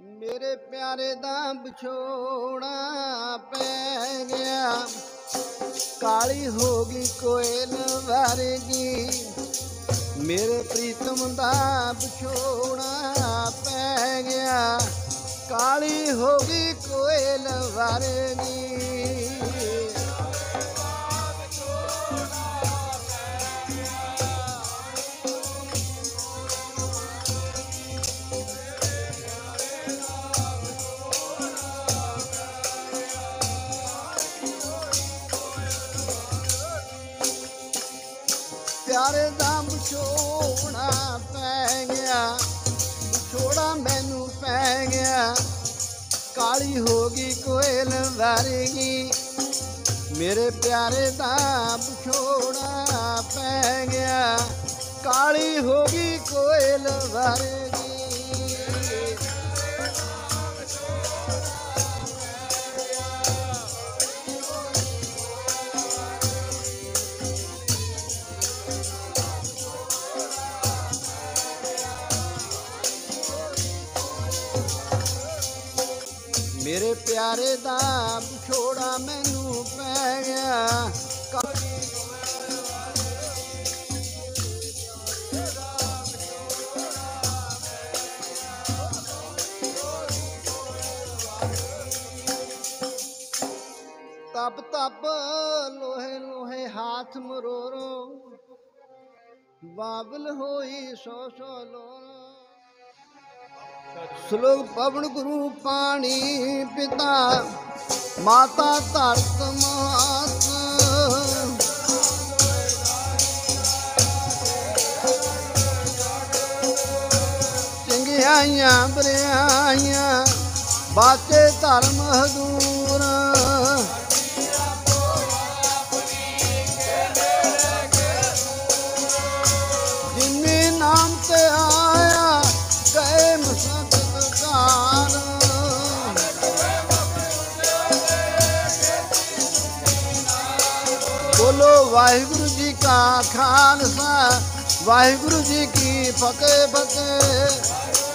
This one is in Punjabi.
ਮੇਰੇ ਪਿਆਰੇ ਦਾ ਵਿਛੋੜਾ ਪੈ ਗਿਆ। ਕਾਲੀ ਹੋ ਗਈ ਕੋਇਲ ਵਰਗੀ। ਮੇਰੇ ਪ੍ਰੀਤਮ ਦਾ ਵਿਛੋੜਾ ਪੈ ਗਿਆ। ਕਾਲੀ ਹੋ ਗਈ ਕੋਇਲ ਵਰਗੀ। ਪਿਆਰੇ ਦਾ ਵਿਛੋੜਾ ਪੈ ਗਿਆ। ਵਿਛੋੜਾ ਮੈਨੂੰ ਪੈ ਗਿਆ। ਕਾਲੀ ਹੋ ਗਈ ਕੋਇਲ ਵਰਗੀ। ਮੇਰੇ ਪਿਆਰੇ ਦਾ ਵਿਛੋੜਾ ਪੈ ਗਿਆ। ਕਾਲੀ ਹੋ ਗਈ ਕੋਇਲ ਵਰਗੀ। ਮੇਰੇ ਪਿਆਰੇ ਦਾ ਵਿਛੋੜਾ ਮੈਨੂੰ ਪੈ ਗਿਆ। ਤਪ ਤਪ ਲੋਹੇ ਲੋਹੇ ਹਾਥ ਮਰੋਰੋ, ਬਾਬਲ ਹੋਈ ਸੋ ਸੋ ਲੋਰੋ। ਸ਼ਲੋਕ ਪਵਨ ਗੁਰੂ ਪਾਣੀ ਪਿਤਾ ਮਾਤਾ ਧਰਤ ਮਾਤ। ਚੰਗਿਆਈਆਂ ਬਰਿਆਈਆਂ ਬਾਤੇ ਧਰਮ ਹਦੂਰ। ਬੋਲੋ ਵਾਹਿਗੁਰੂ ਜੀ ਕਾ ਖਾਲਸਾ ਵਾਹਿਗੁਰੂ ਜੀ ਕੀ ਫਤਿਹ ਫਤਿਹ।